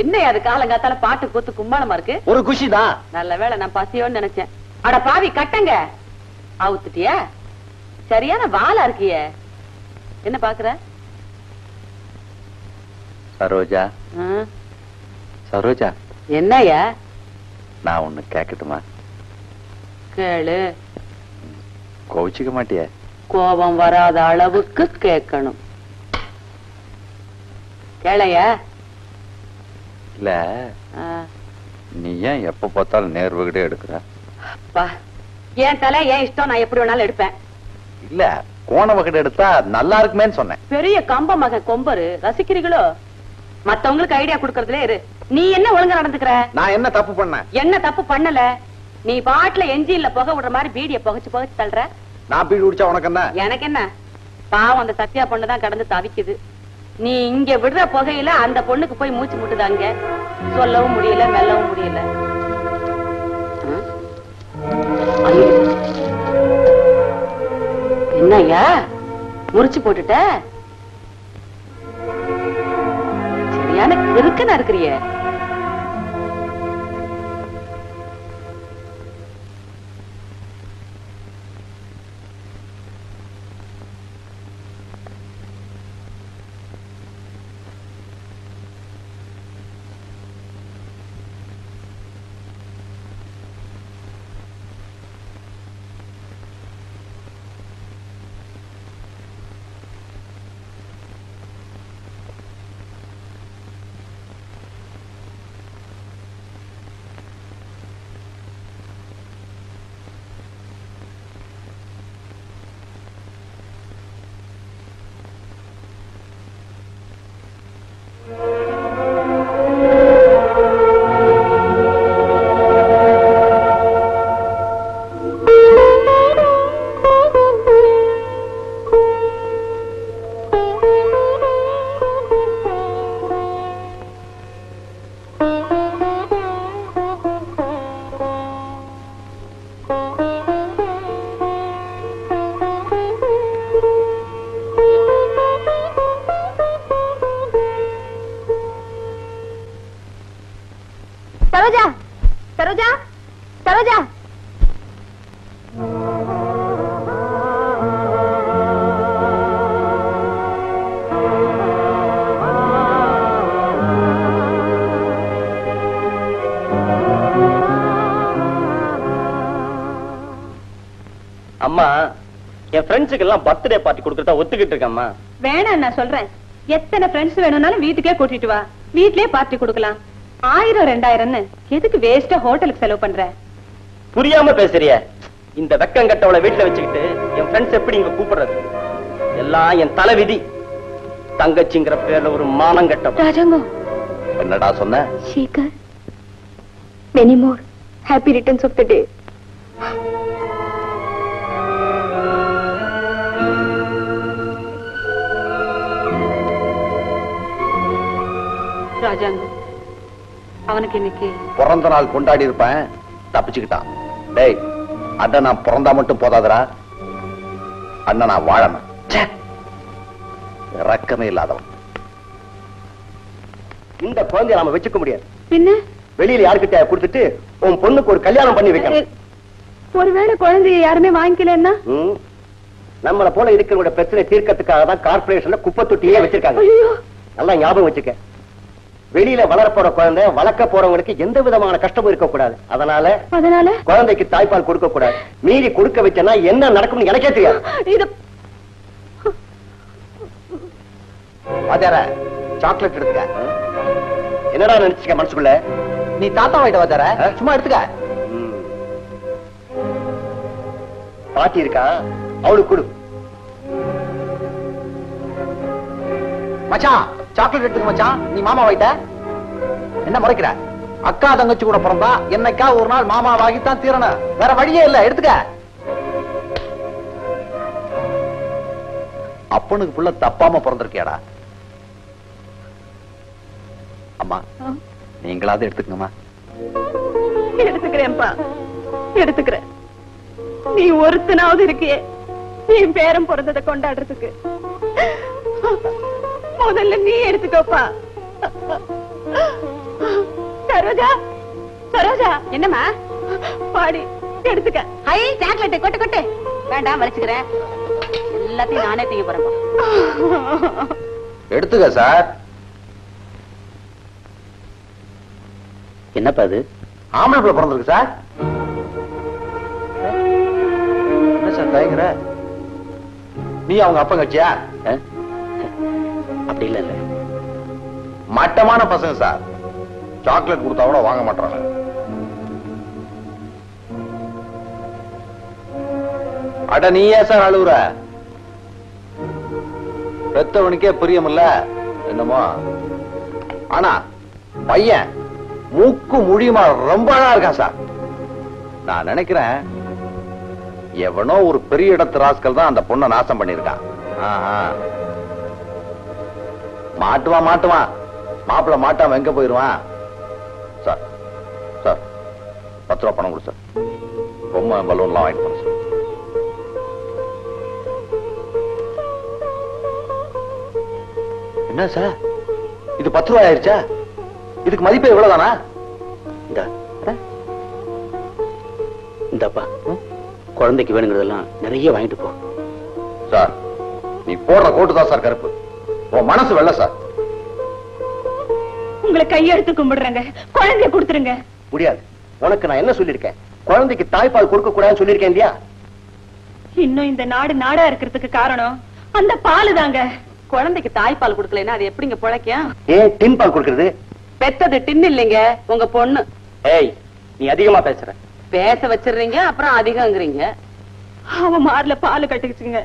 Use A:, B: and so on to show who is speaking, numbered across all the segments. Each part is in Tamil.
A: என்ன அது காலங்காத்தால பாட்டு கூத்து கும்மாளமா இருக்கு?
B: ஒரு குஷி தான்
A: நல்ல வேளை நான் பசியோன்னு நினைச்சேன். அட பாவி கட்டங்க. அவுத்துட்டியா? சரியான வாளா இருக்கியே. என்ன பாக்குற?
B: சரோஜா? சரோஜா.
A: என்னய்யா?
B: நான் ஒண்ணு கேட்கட்டுமா
A: கேளு.
B: கோவிச்சுக்க மாட்டியே?
A: கோபம் வராத அளவுக்கு கேட்கணும் கேளையா?
B: இல்ல. நீ ஏன் எப்ப பார்த்தாலும் நேர்வகிட்டே எடுக்கிற?
A: அப்பா என் தலை என் இஷ்டம் நான் எப்படி வேணாலும் எடுப்பேன்.
B: இல்ல கோண வகடு எடுத்தா நல்லா இருக்குமேன்னு சொன்னேன்.
A: பெரிய கம்ப மக கொம்பரு ரசிக்கிறீங்களோ? மத்தவங்களுக்கு ஐடியா கொடுக்கறதுல இரு. நீ என்ன ஒழுங்கா நடந்துக்கிற?
B: நான் என்ன தப்பு பண்ணேன்?
A: என்ன தப்பு பண்ணல? நீ பாட்டுல எஞ்சின்ல புகை விடுற மாதிரி பீடிய புகைச்சு புகைச்சு தள்ளுற.
B: நான் பீடி குடிச்சா உனக்கு என்ன?
A: எனக்கு என்ன? பாவம் அந்த சத்யா பொண்ணு தான் கடந்து தவிக்குது. நீ இங்க விடுற புகையில அந்த பொண்ணுக்கு போய் மூச்சு முட்டுதாங்க சொல்லவும் முடியல மெல்லவும் முடியல. என்னையா என்னய்யா? முறிச்சு போட்டுட்ட? சரியான கிறுக்கனா இருக்கிறியே.
C: அம்மா என் ஃப்ரெண்ட்ஸுக்கு எல்லாம் பர்த்டே பார்ட்டி கொடுக்கறதா ஒத்துக்கிட்டு இருக்கேம்மா.
D: வேணாம் நான் சொல்றேன். எத்தனை ஃப்ரெண்ட்ஸ் வேணும்னாலும் வீட்டுக்கே கூட்டிட்டு வா. வீட்லயே பார்ட்டி கொடுக்கலாம். ஆயிரம் ரெண்டாயிரம்னு எதுக்கு வேஸ்டா ஹோட்டலுக்கு செலவு பண்ற?
C: புரியாம பேசுறிய. இந்த வெக்கம் கட்டவளை வீட்டுல வச்சுக்கிட்டு என் ஃப்ரெண்ட்ஸ் எப்படி இங்க கூப்பிடுறது? எல்லாம் என் தலை விதி தங்கச்சிங்கிற பேர்ல ஒரு மானம்
D: ராஜாங்கோ.
B: என்னடா சொன்ன?
D: Sekar. Many more happy returns of the day
A: Rajangam அவனுக்கு இன்னைக்கு
B: பிறந்த நாள் கொண்டாடி இருப்பேன். தப்பிச்சுக்கிட்டான். டேய் அண்ணன் நான் பிறந்தா மட்டும் போதாதடா. அண்ணன் நான் வாழணும். இல்லாதவன்.
C: இந்த குழந்தைய நாம வச்சுக்க முடியாது.
D: பின்ன?
C: வெளியில யாருக்கிட்ட கொடுத்துட்டு உன் பொண்ணுக்கு ஒரு கல்யாணம் பண்ணி வைக்கணும்.
D: ஒருவேளை குழந்தைய யாருமே வாங்கிக்கலன்னா.
C: நம்மள போல இருக்கிறவங்க பிரச்சனை தீர்க்கறதுக்காக தான் கார்பரேஷன்ல குப்பை தொட்டியே வச்சிருக்காங்க. நல்லா ஞாபகம் வச்சுக்க. வெளியில வளரப்போற குழந்தை வளர்க்க போறவங்களுக்கு எந்த விதமான கஷ்டமும் இருக்க கூடாது அதனால
D: அதனால?
C: குழந்தைக்கு தாய்ப்பால் கொடுக்க கூடாது மீறி கொடுக்க வச்சனா என்ன நடக்கும்னு எனக்கே தெரியாது.
B: சாக்லேட் எடுத்துக்க.
C: என்னடா நினைச்சுக்க மனசுக்குள்ள?
B: நீ தாத்தா வாயிட்ட வாத்தியார சும்மா எடுத்துக்க.
C: பாட்டி இருக்கா? அவளுக்கு கொடு.
B: மச்சான்! சாக்லேட் எடுத்துக்க மச்சான். நீ மாமா வாயிட்ட? என்ன முறைக்கிற? அக்கா தங்கச்சி கூட பிறந்தா என்னைக்கா ஒரு நாள் மாமா வாங்கித்தான் தீரணும். வேற வழியே இல்ல எடுத்துக்க. அப்பனுக்கு புள்ள தப்பாம பிறந்திருக்கியாடா. அம்மா நீங்களாவது எடுத்துக்கங்கம்மா.
D: எடுத்துக்கிறேன்ப்பா. எடுத்துக்கிறேன். நீ ஒருத்தனாவது இருக்கியே. நீ பேரம் பிறந்ததை கொண்டாடுறதுக்கு. முதல்ல நீ எடுத்துக்கோப்பா. சரோஜா சரோஜா.
A: என்னம்மா?
D: பாடி எடுத்துக்க.
A: ஹை சாக்லேட் கொட்டு கொட்டு. வேண்டாம் வலிச்சுக்கிறேன் எல்லாத்தையும் நானே தூக்கி போறேன்
B: எடுத்துக்க சார்.
C: என்னப்பா அது
B: ஆம்பளை பிள்ளை பிறந்திருக்கு சார். என்ன சார் தயங்குற? நீ அவங்க அப்பா கட்சியா?
C: அப்படி இல்ல இல்ல.
B: மட்டமான பசங்க சார் சாக்லேட் கொடுத்தா கூட வாங்க மாட்டாங்க. அட நீ ஏன் சார் அழுவுற. பெத்தவனுக்கே பிரியமில்ல. என்னமோ. ஆனா பையன் மூக்கு முடியுமா ரொம்ப அழகா இருக்கான் சார் நான் நினைக்கிறேன் எவனோ ஒரு பெரிய இடத்து ராஸ்கல் தான் அந்த பொண்ணை நாசம் பண்ணிருக்கான் மாட்டுவான் மாட்டுவான் மாப்பிள்ள மாட்டாம எங்க போயிருவான்? சார் சார் பத்து ரூபா பணம் கொடு சார். பொம்மை பலூன்லாம் வாங்கிட்டு போன சார். என்ன சார்? இது பத்து ரூபாய் ஆயிருச்சா இதுக்கு மதிப்பு எவ்வளவுதானா?
C: இந்த இந்தப்பா குழந்தைக்கு வேணுங்கிறதெல்லாம் நிறைய வாங்கிட்டு போ.
B: சார் நீ போடுற கோட்டு தான் சார் கருப்பு. உன் மனசு வெள்ள சார்
D: உங்களை கையெடுத்து கும்பிடுறேங்க. குழந்தைய கொடுத்துருங்க.
C: முடியாது. உனக்கு நான் என்ன சொல்லிருக்கேன் குழந்தைக்கு தாய்ப்பால் கொடுக்க கூடாதுன்னு சொல்லிருக்கேன் இல்லையா?
D: இன்னும் இந்த நாடு நாடா இருக்கிறதுக்கு காரணம் அந்த பாலு தாங்க
A: குழந்தைக்கு தாய்ப்பால் கொடுக்கலைன்னா அது எப்படிங்க பிழைக்கும்?
C: ஏன் டின் பால் கொடுக்கறது?
A: பெத்தது டின் இல்லைங்க. உங்க பொண்ணு.
C: ஏய் நீ அதிகமா பேசுற.
A: பேச வச்சிடுறீங்க அப்புறம் அதிகங்கிறீங்க.
D: அவ மார்ல பாலு கட்டிக்கிச்சுங்க.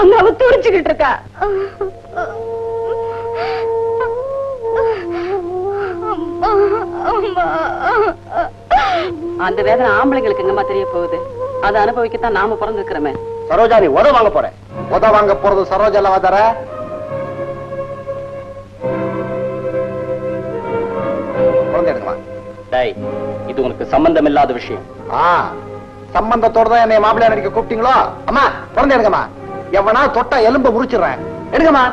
D: அங்க அவ துடிச்சுக்கிட்டு இருக்கா.
A: அந்த வேதனை ஆம்பளைங்களுக்கு எங்கம்மா தெரிய போகுது? அதை அனுபவிக்கத்தான் நாம பிறந்திருக்கிறோமே.
C: சரோஜா நீ உத வாங்க போற.
B: உத வாங்க போறது சரோஜா வாதர குழந்தை எடுக்கலாம்
C: டேய் இது உனக்கு சம்பந்தம் இல்லாத விஷயம்.
B: ஆ சம்பந்தத்தோட தான் என்னை மாப்பிள்ளையா நடிக்க கூப்பிட்டீங்களோ? அம்மா குழந்தை எடுங்கம்மா. எவனா தொட்டா எலும்ப முறிச்சிடுறேன். எடுங்கம்மா.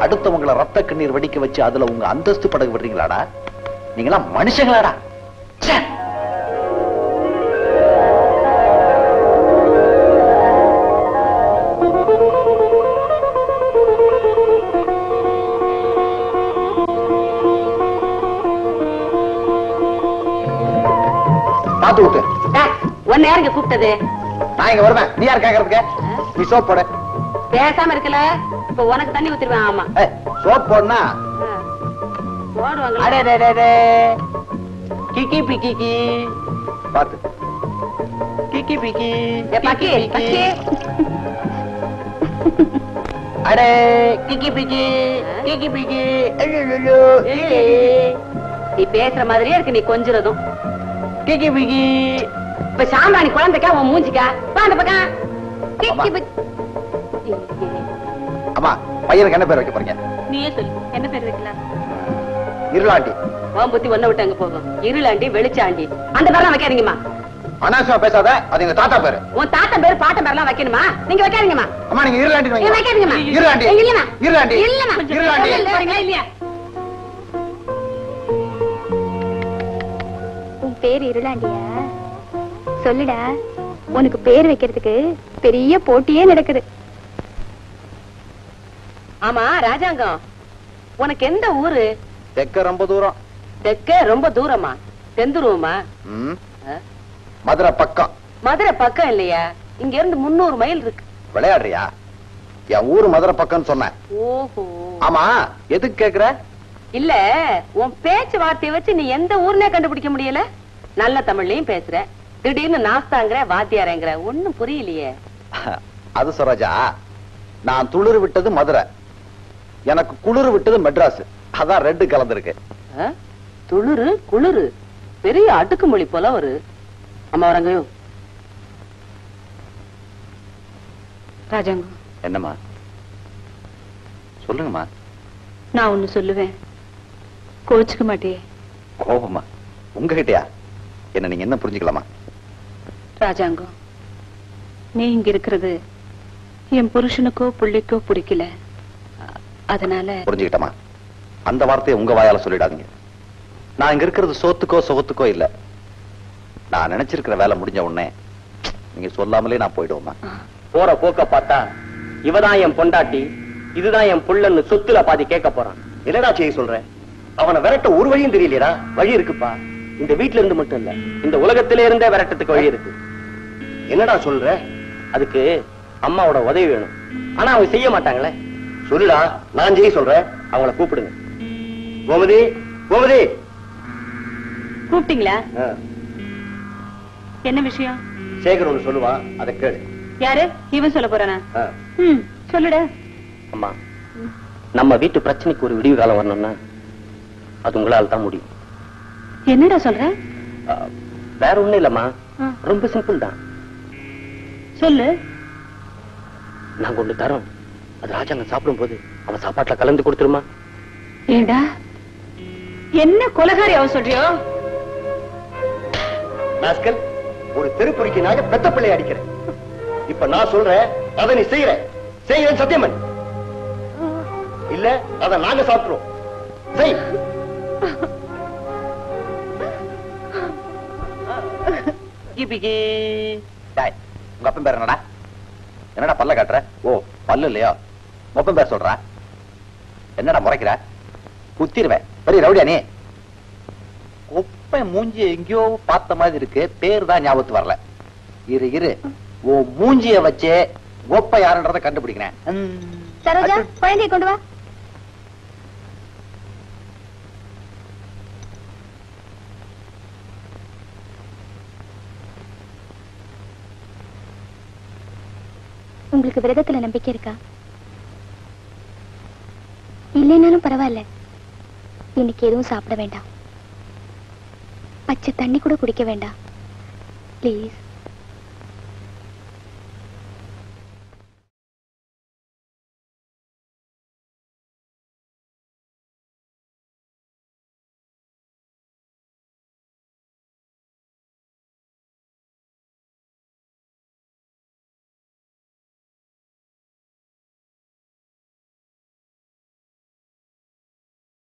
B: அடுத்தவங்களை ரத்த கண்ணீர் வடிக்க வச்சு அதுல உங்க அந்தஸ்து படகு விடுறீங்களாடா? நீங்களா மனுஷங்களாடா. பாத்து விட்டு.
A: ஒன்னு யாருங்க கூப்பிட்டது?
B: நான் இங்க வருவேன். நீ யார் கேக்குறதுக்கு? நீ சோப் போடு.
A: பேசாம இருக்கல. இப்ப உனக்கு தண்ணி ஊத்திருவேன் ஆமா.
B: சோப் போடுனா?
C: அடே கிக்கி பிக்கி
B: பாத்து
C: கிக்கி பிக்கி.
A: ஏ, பக்கி, பக்கி.
C: அடே கிக்கி பிக்கி. கிக்கி பிக்கி.
A: ஏய், நீ பேசுற மாதிரியே இருக்கு நீ கொஞ்சுறதும்.
C: கிக்கி பிக்கி.
A: இப்ப சாம்பாணி குழந்தைக்கா உன் மூஞ்சிக்கா? வா அந்த பக்கம். கிக்கி பிக்.
B: அம்மா பையனுக்கு என்ன பேர் வைக்க போறீங்க?
A: நீயே சொல்லு
D: என்ன பேர் வைக்கலாம்?
B: இருளாண்டி.
A: உன் புத்தி ஒன்ன விட்டு அங்க போகும். இருளாண்டி வெளிச்சாண்டி. அந்த பேர்லாம் வைக்காதீங்கம்மா.
B: அனாவசியமா பேசாத அது எங்க தாத்தா பேரு.
A: உன் தாத்தன் பேரு பாட்டன் பேர்லாம் வைக்கணுமா? நீங்க வைக்காதீங்கம்மா.
B: அம்மா நீங்க இருளாண்டி
A: வைக்காதீங்கம்மா.
B: இருளாண்டி.
A: இல்லம்மா.
B: இருளாண்டி.
A: இல்லம்மா.
B: இருளாண்டி.
A: இல்லையா
E: பேர் இருளாண்டியா? சொல்லுடா உனக்கு பேர் வைக்கிறதுக்கு பெரிய போட்டியே நடக்குது.
A: ஆமா ராஜாங்கம். உனக்கு எந்த ஊரு?
B: தெக்க ரொம்ப தூரம்.
A: தெற்கே ரொம்ப தூரமா? தெந்துருவமா.
B: மதுரை பக்கம்.
A: மதுரை பக்கம் இல்லையா? இங்க இருந்து முன்னூறு மைல் இருக்கு.
B: விளையாடுறியா? என் ஊரு மதுரை பக்கம்னு சொன்னேன்.
A: ஓஹோ.
B: ஆமா எதுக்கு கேக்குற?
A: இல்ல உன் பேச்சு வார்த்தையை வச்சு நீ எந்த ஊர்னே கண்டுபிடிக்க முடியல? நல்ல தமிழ்லயும் பேசுற. திடீர்னு நாஸ்தாங்கிற வாத்தியாரங்கிற. ஒண்ணும் புரியலையே.
B: அது சரோஜா நான் துளிர் விட்டது மதுரை. எனக்கு குளிர் விட்டது மெட்ராஸ். அதான் ரெண்டு கலந்துருக்கு?
A: துளுரு குளிரு? பெரிய அடுக்குமொழி போல ஒரு அம்மா வரங்கயோ
D: ராஜாங்கம்
B: என்னம்மா? சொல்லுங்கம்மா.
D: நான் ஒண்ணு சொல்லுவேன். கோச்சுக்க மாட்டியே.
B: கோபமா? உங்ககிட்டயா? என்ன நீங்க என்ன புரிஞ்சுக்கலாமா?
D: ராஜாங்கம் நீ இங்க இருக்கிறது என் புருஷனுக்கோ புள்ளைக்கோ பிடிக்கல. அதனால
B: புரிஞ்சுக்கிட்டமா? அந்த வார்த்தையை உங்க வாயால சொல்லிடாதீங்க. நான் இங்க இருக்கிறது சோத்துக்கோ சுகத்துக்கோ இல்ல. நான் நினைச்சிருக்கிற வேலை முடிஞ்ச உடனே நீங்க சொல்லாமலே நான் போயிடுவோமா
C: போற போக்க பார்த்தா இவதான் என் பொண்டாட்டி இதுதான் என் புள்ளன்னு சொத்துல பாதி கேட்க போறான். என்னடா செய்ய சொல்ற? அவனை விரட்ட ஒரு வழியும் தெரியலையடா. வழி இருக்குப்பா. இந்த வீட்ல இருந்து மட்டும் இல்ல இந்த உலகத்திலே இருந்தே விரட்டத்துக்கு வழி இருக்கு. என்னடா சொல்ற? அதுக்கு அம்மாவோட உதவி வேணும். ஆனா அவங்க செய்ய மாட்டாங்களே. சொல்லுடா நான் செய்ய சொல்றேன். அவங்கள கூப்பிடுங்க. கோமதி கோமதி!
D: கூப்பிட்டீங்களா? என்ன விஷயம்?
C: சேகர் ஒண்ணு சொல்லுவான் அதை கேளு.
D: யாரு? இவன் சொல்ல போறானா? சொல்லுடா.
C: அம்மா நம்ம வீட்டு பிரச்சனைக்கு ஒரு விடிவு காலம் வரணும்னா அது உங்களால தான் முடியும்.
D: என்னடா சொல்ற?
C: வேற ஒண்ணும் இல்லம்மா. ரொம்ப சிம்பிள் தான்.
D: சொல்லு.
C: நாங்க ஒண்ணு தரோம். அது ராஜாங்க சாப்பிடும் போது அவன் சாப்பாட்டுல கலந்து கொடுத்துருமா?
D: ஏண்டா? என்ன கொலகாரி அவ சொல்றியோ?
C: நாஸ்கல் ஒரு தெருப்பொறிக்கு நாக பெத்த பிள்ளை அடிக்கிறேன்? இப்ப நான் சொல்றேன் அதை நீ செய்யற. செய்யறேன் சத்தியம் பண்ணு. இல்ல அத நாங்க சாப்பிட்டுருவோம். செய்.
B: டேய், உங்க அப்பன் பேர் என்னடா? என்னடா பல்ல காட்டுற? ஓ பல்லு இல்லையோ? மொப்பன் பேர் சொல்ற? என்னடா முறைக்கிற? குத்திருவேன். பெரிய ரவுடியா நீ? குப்பை மூஞ்சி எங்கேயோ பார்த்த மாதிரி இருக்கு. பேர் தான் ஞாபகத்து வரல. இரு இரு. ஓ மூஞ்சிய வச்சே கோப்பை யாருன்றத கண்டுபிடிக்கிறேன்.
E: சரோஜா. குழந்தைய கொண்டு வா. உங்களுக்கு விரதத்துல நம்பிக்கை இருக்கா? இல்லைனாலும் பரவாயில்ல. இன்னைக்கு எதுவும் சாப்பிட வேண்டாம். பச்சை தண்ணி கூட குடிக்க வேண்டாம். ப்ளீஸ்